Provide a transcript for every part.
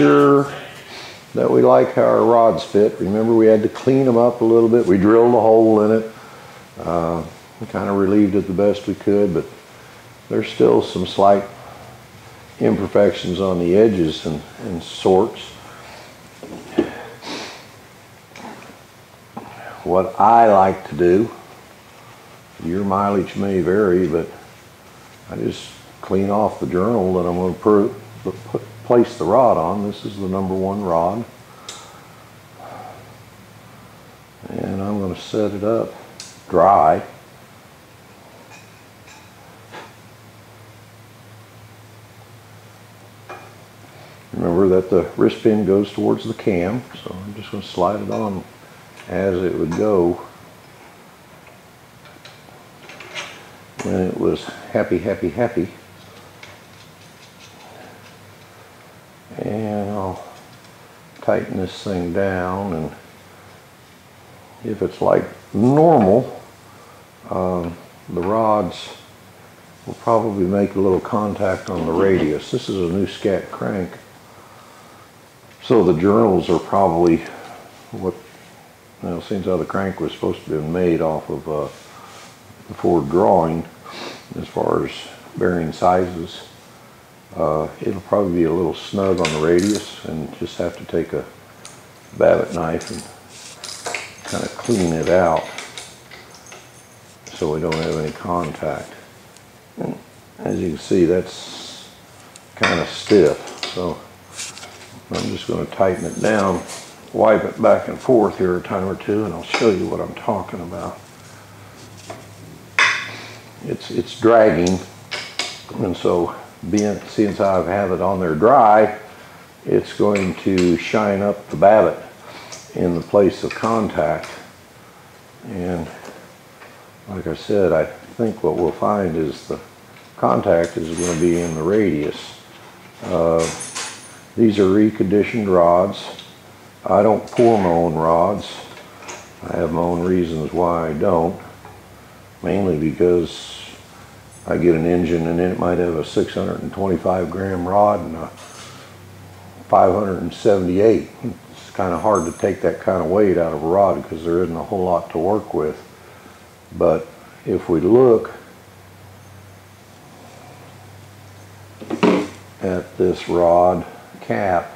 sure that we like how our rods fit. Remember we had to clean them up a little bit. We drilled a hole in it. Uh, kind of relieved it the best we could, but there's still some slight imperfections on the edges and, and sorts. What I like to do, your mileage may vary, but I just clean off the journal that I'm going to put, place the rod on. This is the number one rod. And I'm going to set it up dry. Remember that the wrist pin goes towards the cam, so I'm just going to slide it on as it would go when it was happy, happy, happy. And I'll tighten this thing down and if it's like normal, um, the rods will probably make a little contact on the radius. This is a new scat crank. So the journals are probably what, well, seems how the crank was supposed to be made off of uh, the Ford drawing as far as bearing sizes. Uh, it'll probably be a little snug on the radius and just have to take a babbitt knife and kind of clean it out so we don't have any contact. And as you can see, that's kind of stiff. So I'm just going to tighten it down, wipe it back and forth here a time or two, and I'll show you what I'm talking about. It's, it's dragging, and so being, since I have it on there dry, it's going to shine up the babbitt in the place of contact. And like I said, I think what we'll find is the contact is going to be in the radius. Uh, these are reconditioned rods. I don't pour my own rods. I have my own reasons why I don't. Mainly because I get an engine and it might have a 625 gram rod and a 578 It's kind of hard to take that kind of weight out of a rod because there isn't a whole lot to work with. But if we look at this rod cap,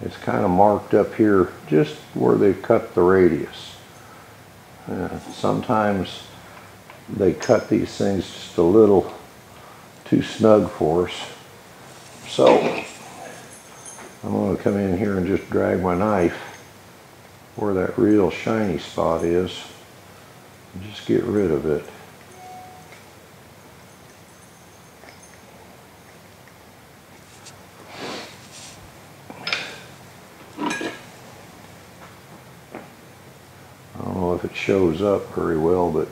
it's kind of marked up here just where they cut the radius. Uh, sometimes they cut these things just a little too snug for us. So I'm going to come in here and just drag my knife where that real shiny spot is and just get rid of it. I don't know if it shows up very well, but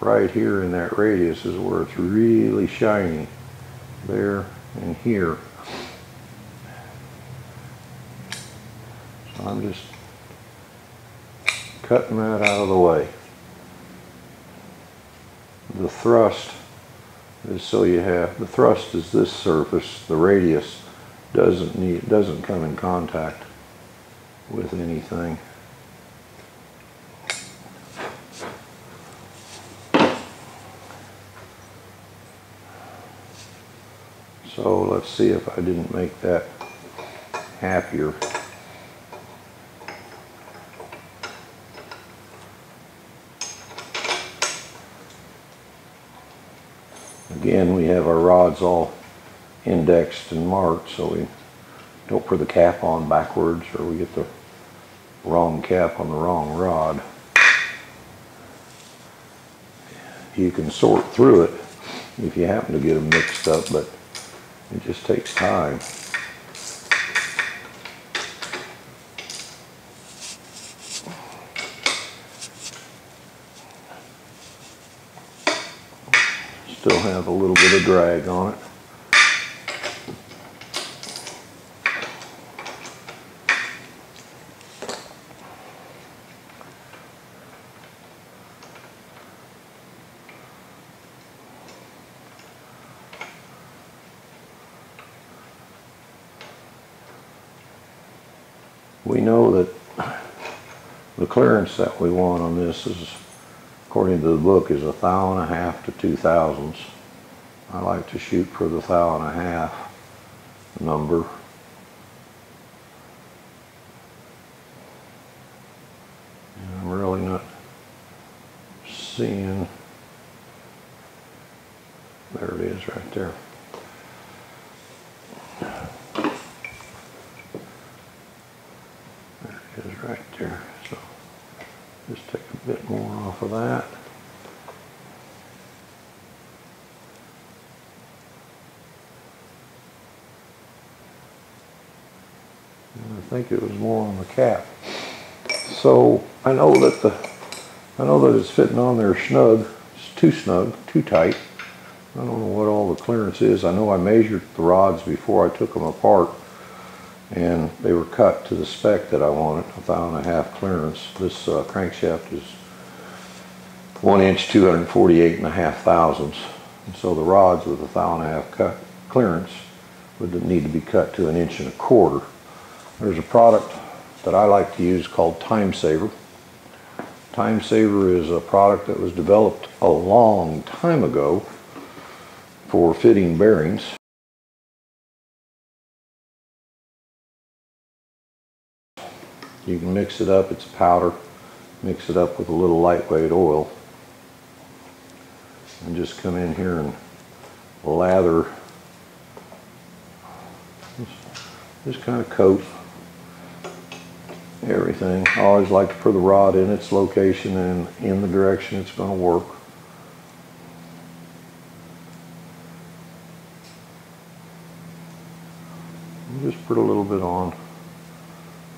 right here in that radius is where it's really shiny. There and here. So I'm just cutting that out of the way. The thrust is so you have, the thrust is this surface, the radius doesn't need, doesn't come in contact with anything. So let's see if I didn't make that happier. Again, we have our rods all indexed and marked so we don't put the cap on backwards or we get the wrong cap on the wrong rod. You can sort through it if you happen to get them mixed up, but it just takes time. Still have a little bit of drag on it. we know that the clearance that we want on this is, according to the book, is a thou and a half to two thousandths. I like to shoot for the thou and a half number. And I'm really not seeing, there it is right there. There it is right there. So just take a bit that. And I think it was more on the cap. So I know that the, I know that it's fitting on there snug. It's too snug, too tight. I don't know what all the clearance is. I know I measured the rods before I took them apart and they were cut to the spec that I wanted, a thou and a half clearance. This uh, crankshaft is one inch, 248 and a half thousandths. And so the rods with a thou and a half cut clearance would need to be cut to an inch and a quarter. There's a product that I like to use called Time Saver. Time Saver is a product that was developed a long time ago for fitting bearings. You can mix it up, it's powder, mix it up with a little lightweight oil and just come in here and lather, just, kind of coat everything. I always like to put the rod in its location and in the direction it's going to work. Just put a little bit on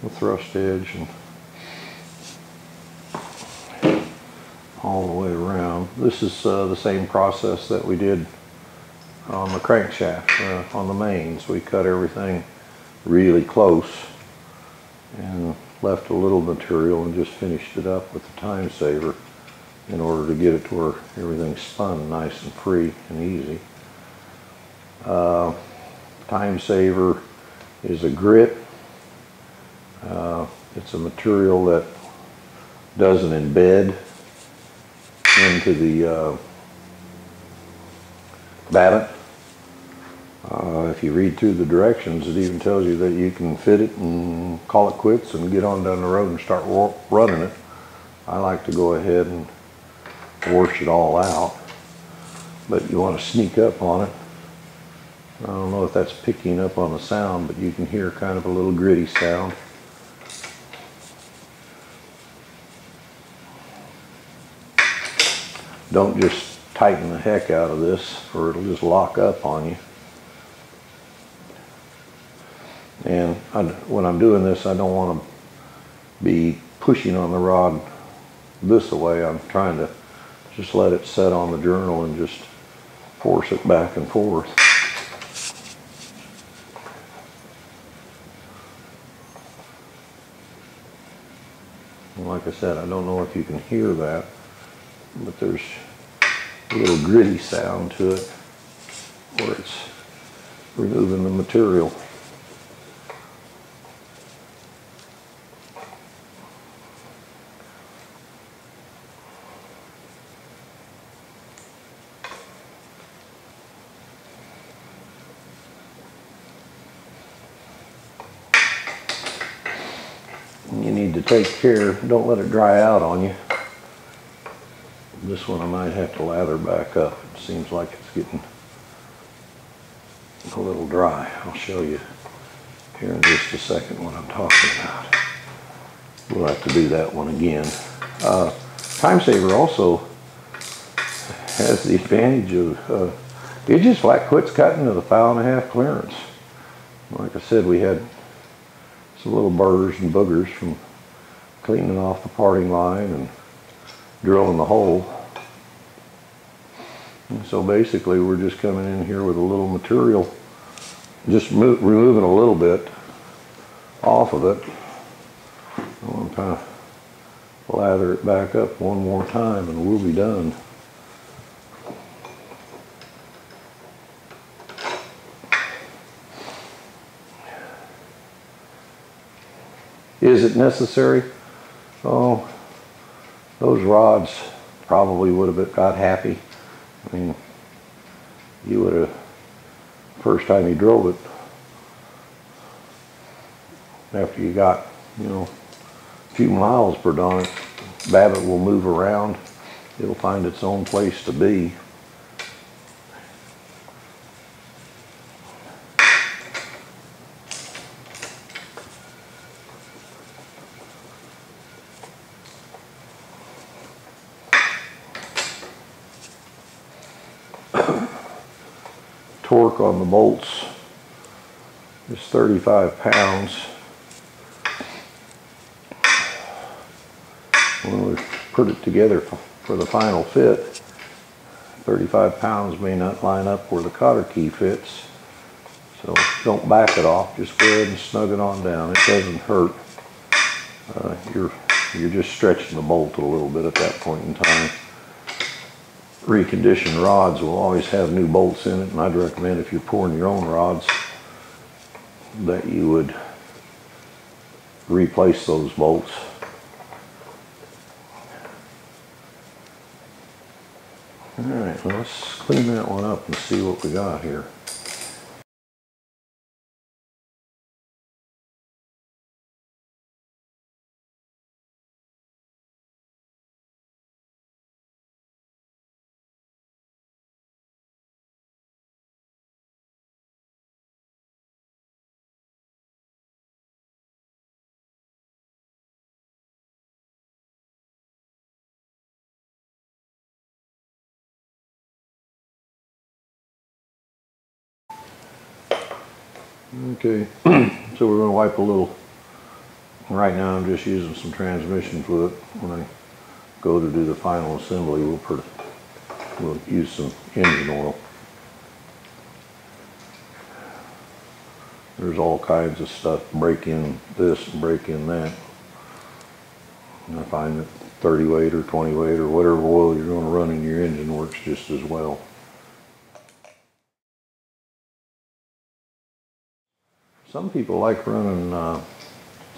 the thrust edge and all the way around. This is uh, the same process that we did on the crankshaft, uh, on the mains. We cut everything really close and left a little material and just finished it up with the time saver in order to get it to where everything spun nice and free and easy. Uh, time saver is a grit. Uh, it's a material that doesn't embed into the uh, babbitt. Uh, if you read through the directions, it even tells you that you can fit it and call it quits and get on down the road and start running it. I like to go ahead and wash it all out, but you want to sneak up on it. I don't know if that's picking up on the sound, but you can hear kind of a little gritty sound. Don't just tighten the heck out of this or it'll just lock up on you. And I, when I'm doing this, I don't want to be pushing on the rod this way. I'm trying to just let it set on the journal and just force it back and forth. And like I said, I don't know if you can hear that, but there's a little gritty sound to it where it's removing the material. You need to take care, don't let it dry out on you. This one I might have to lather back up. It seems like it's getting a little dry. I'll show you here in just a second what I'm talking about. We'll have to do that one again. Uh, Time Saver also has the advantage of, uh, it just flat quits cutting to the thou and a half clearance. Like I said, we had some little burrs and boogers from cleaning off the parting line and drilling the hole. And so basically we're just coming in here with a little material, just move, removing a little bit off of it. I want to kind of lather it back up one more time and we'll be done. is it necessary? Oh, those rods probably would have got happy. I mean, you would have, first time you drove it, after you got, you know, a few miles per on it, Babbitt will move around. It'll find its own place to be. Torque on the bolts is 35 pounds. When we put it together for the final fit, 35 pounds may not line up where the cotter key fits. So don't back it off, just go ahead and snug it on down. It doesn't hurt. Uh, you're, you're just stretching the bolt a little bit at that point in time. Reconditioned rods will always have new bolts in it, and I'd recommend if you're pouring your own rods that you would replace those bolts. All right, well, let's clean that one up and see what we got here. Okay, so we're gonna wipe a little, right now I'm just using some transmission fluid. When I go to do the final assembly, we'll put, we'll use some engine oil. There's all kinds of stuff, break in this break in that. And I find that thirty weight or twenty weight or whatever oil you're gonna run in your engine works just as well. Some people like running uh,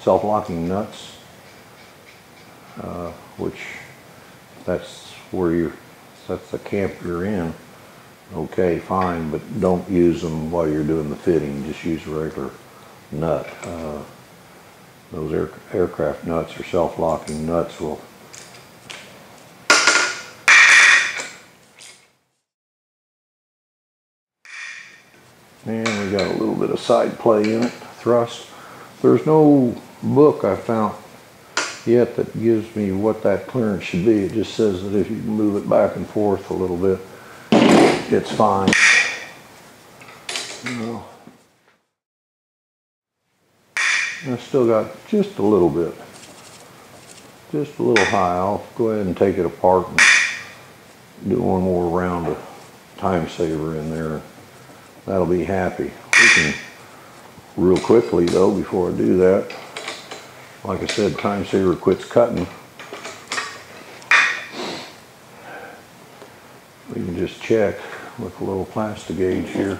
self-locking nuts, uh, which that's where you're, that's the camp you're in. Okay, fine, but don't use them while you're doing the fitting. Just use a regular nut. Uh, those air, aircraft nuts or self-locking nuts will And we got a little bit of side play in it, thrust. There's no book I found yet that gives me what that clearance should be. It just says that if you move it back and forth a little bit, it's fine. I still got just a little bit, just a little high. I'll go ahead and take it apart and do one more round of time saver in there that'll be happy. Can, real quickly though, before I do that, like I said, time saver quits cutting. We can just check with a little Plastigauge here.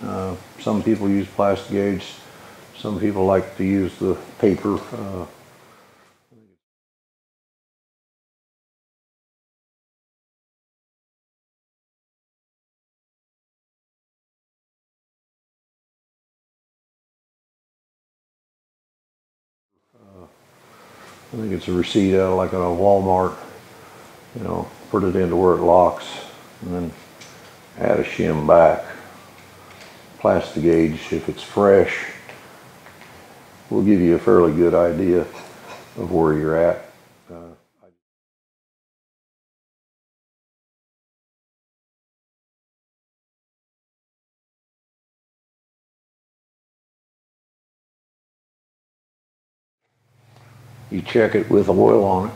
Uh, some people use Plastigauge. Some people like to use the paper uh, I think it's a receipt out of like a Walmart, you know, put it into where it locks and then add a shim back. Plastigauge, if it's fresh, will give you a fairly good idea of where you're at. You check it with oil on it.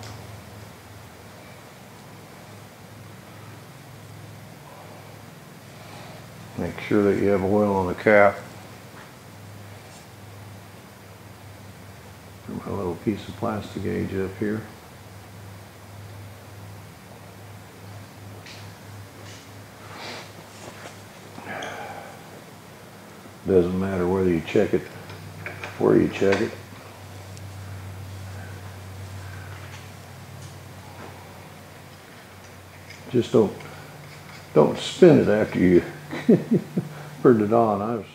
Make sure that you have oil on the cap. Put my little piece of Plastigauge up here. Doesn't matter whether you check it, where you check it. Just don't, don't spin it after you turned it on. I was,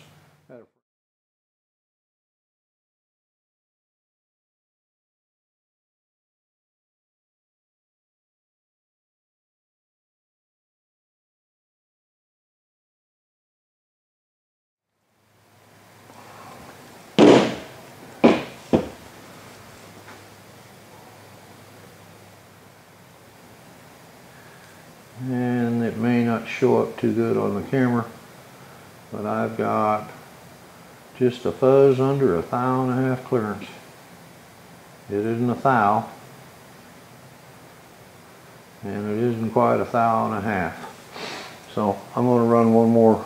and it may not show up too good on the camera, but I've got just a fuzz under a thou and a half clearance. It isn't a thou, and it isn't quite a thou and a half. So I'm going to run one more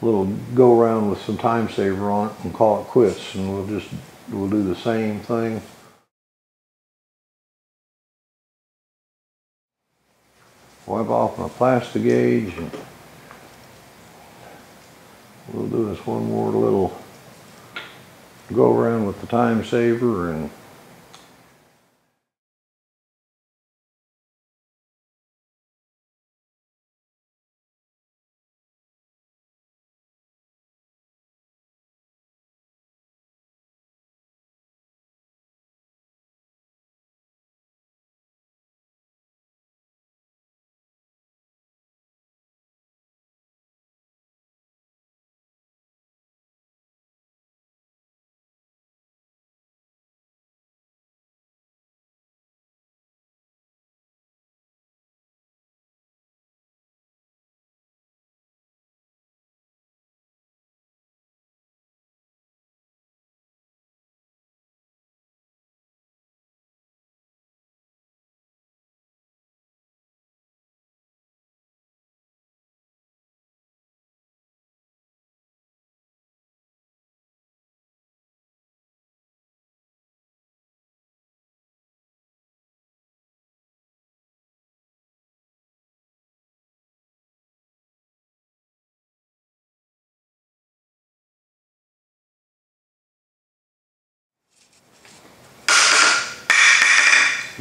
little go around with some time saver on it and call it quits, and we'll just we'll do the same thing. Wipe off my Plastigauge and we'll do this one more little go around with the time saver and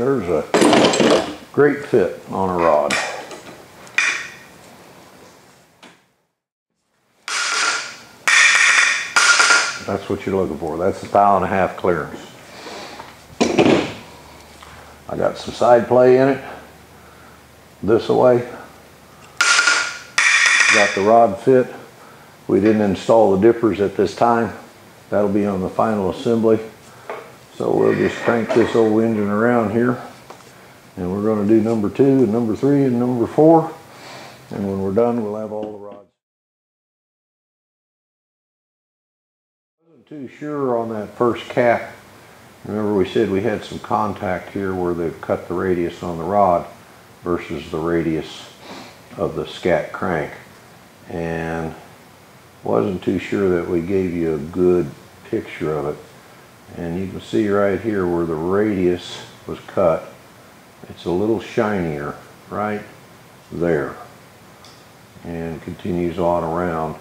there's a great fit on a rod. That's what you're looking for. That's a thou and a half clearance. I got some side play in it. This away. Got the rod fit. We didn't install the dippers at this time. That'll be on the final assembly. So we'll just crank this old engine around here. And we're going to do number two and number three and number four. And when we're done, we'll have all the rods. I wasn't too sure on that first cap. Remember we said we had some contact here where they've cut the radius on the rod versus the radius of the scat crank. And wasn't too sure that we gave you a good picture of it. And you can see right here where the radius was cut. It's a little shinier right there and continues on around.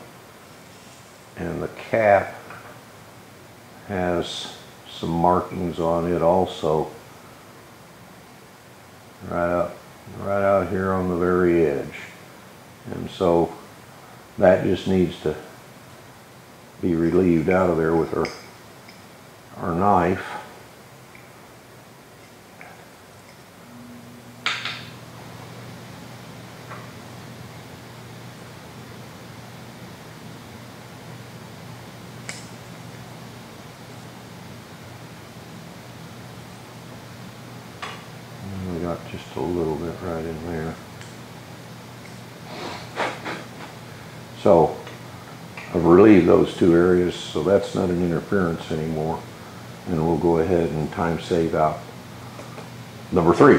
And the cap has some markings on it also right out right out here on the very edge and so that just needs to be relieved out of there with our our knife we got just a little bit right in there. So I've relieved those two areas, so that's not an interference anymore. And we'll go ahead and time save out number three.